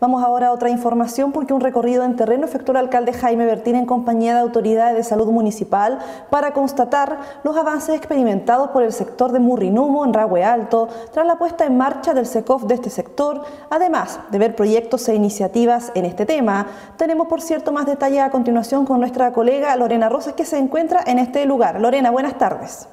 Vamos ahora a otra información porque un recorrido en terreno efectuó el alcalde Jaime Bertín en compañía de autoridades de salud municipal para constatar los avances experimentados por el sector de Murrinumo en Ragüe Alto tras la puesta en marcha del SECOF de este sector, además de ver proyectos e iniciativas en este tema. Tenemos, por cierto, más detalles a continuación con nuestra colega Lorena Rosas que se encuentra en este lugar. Lorena, buenas tardes.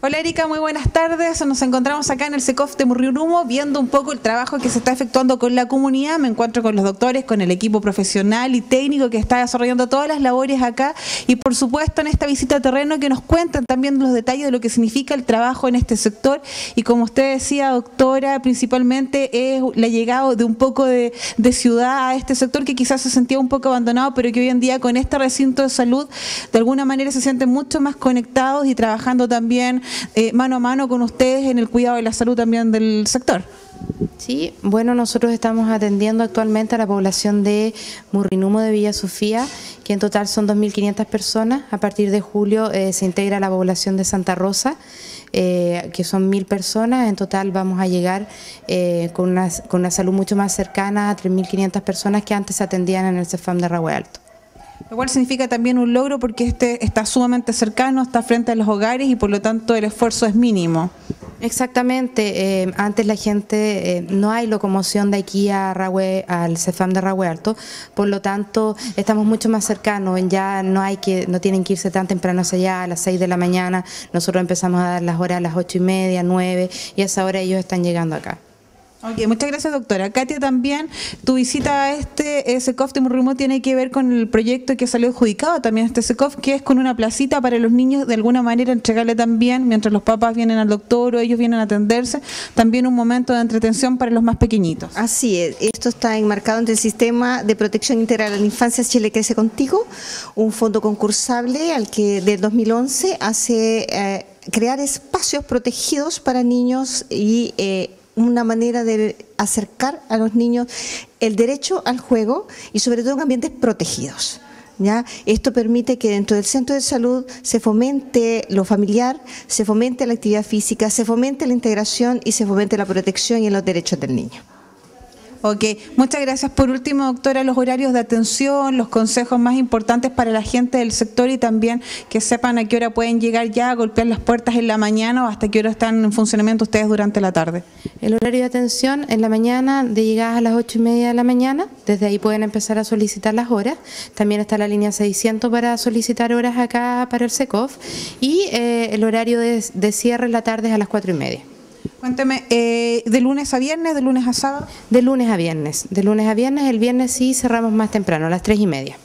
Hola Erika, muy buenas tardes. Nos encontramos acá en el SECOF de Murriurumo viendo un poco el trabajo que se está efectuando con la comunidad. Me encuentro con los doctores, con el equipo profesional y técnico que está desarrollando todas las labores acá y por supuesto en esta visita a terreno que nos cuentan también los detalles de lo que significa el trabajo en este sector y como usted decía doctora, principalmente es la llegada de un poco de, ciudad a este sector que quizás se sentía un poco abandonado pero que hoy en día con este recinto de salud de alguna manera se sienten mucho más conectados y trabajando también eh, mano a mano con ustedes en el cuidado de la salud también del sector. Sí, bueno, nosotros estamos atendiendo actualmente a la población de Murrinumo de Villa Sofía, que en total son 2.500 personas. A partir de julio eh, se integra la población de Santa Rosa, eh, que son 1.000 personas. En total vamos a llegar con, una, con una salud mucho más cercana a 3.500 personas que antes se atendían en el CEFAM de Ragüe Alto. Lo cual significa también un logro porque este está sumamente cercano, está frente a los hogares y por lo tanto el esfuerzo es mínimo. Exactamente, eh, antes la gente, eh, no hay locomoción de aquí a Rahue, al CEFAM de Rahue Alto, por lo tanto estamos mucho más cercanos, ya no hay que, no tienen que irse tan temprano hacia allá, a las 6 de la mañana, nosotros empezamos a dar las horas a las ocho y media, 9 y a esa hora ellos están llegando acá. Muchas gracias doctora. Katia, también tu visita a este SECOF de Murrumo tiene que ver con el proyecto que salió adjudicado también este SECOF, que es con una placita para los niños, de alguna manera entregarle también, mientras los papás vienen al doctor o ellos vienen a atenderse, también un momento de entretención para los más pequeñitos. Así es, esto está enmarcado entre el Sistema de Protección Integral a la Infancia Chile Crece Contigo, un fondo concursable al que del 2011 hace eh, crear espacios protegidos para niños y... Eh, una manera de acercar a los niños el derecho al juego y sobre todo en ambientes protegidos. ¿Ya? Esto permite que dentro del centro de salud se fomente lo familiar, se fomente la actividad física, se fomente la integración y se fomente la protección y los derechos del niño. Ok, muchas gracias. Por último, doctora, los horarios de atención, los consejos más importantes para la gente del sector y también que sepan a qué hora pueden llegar ya a golpear las puertas en la mañana o hasta qué hora están en funcionamiento ustedes durante la tarde. El horario de atención en la mañana de llegadas a las ocho y media de la mañana, desde ahí pueden empezar a solicitar las horas. También está la línea 600 para solicitar horas acá para el SECOF y eh, el horario de, de cierre en la tarde es a las cuatro y media. Cuénteme, eh, ¿de lunes a viernes, de lunes a sábado? De lunes a viernes. De lunes a viernes, el viernes sí cerramos más temprano, a las tres y media.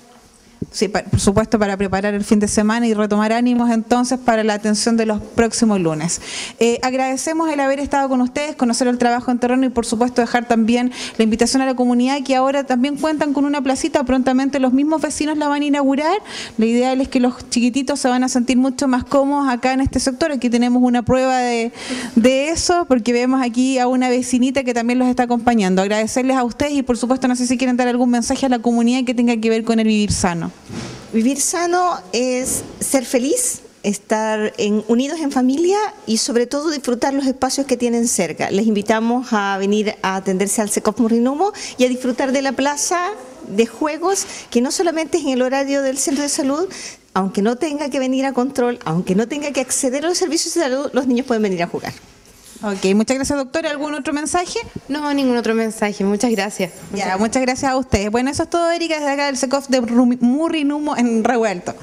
Sí, por supuesto, para preparar el fin de semana y retomar ánimos entonces para la atención de los próximos lunes. Eh, agradecemos el haber estado con ustedes, conocer el trabajo en terreno y por supuesto dejar también la invitación a la comunidad que ahora también cuentan con una placita, prontamente los mismos vecinos la van a inaugurar. Lo ideal es que los chiquititos se van a sentir mucho más cómodos acá en este sector. Aquí tenemos una prueba de, de eso porque vemos aquí a una vecinita que también los está acompañando. Agradecerles a ustedes y por supuesto no sé si quieren dar algún mensaje a la comunidad que tenga que ver con el vivir sano. Vivir sano es ser feliz, estar unidos en familia y sobre todo disfrutar los espacios que tienen cerca. Les invitamos a venir a atenderse al Secop Murrinumo y a disfrutar de la plaza de juegos que no solamente es en el horario del centro de salud, aunque no tenga que venir a control, aunque no tenga que acceder a los servicios de salud, los niños pueden venir a jugar. Ok, muchas gracias doctora. ¿Algún otro mensaje? No, ningún otro mensaje. Muchas gracias. Ya, muchas gracias a ustedes. Bueno, eso es todo, Erika, desde acá del SECOF de Murrinumo en Revuelto.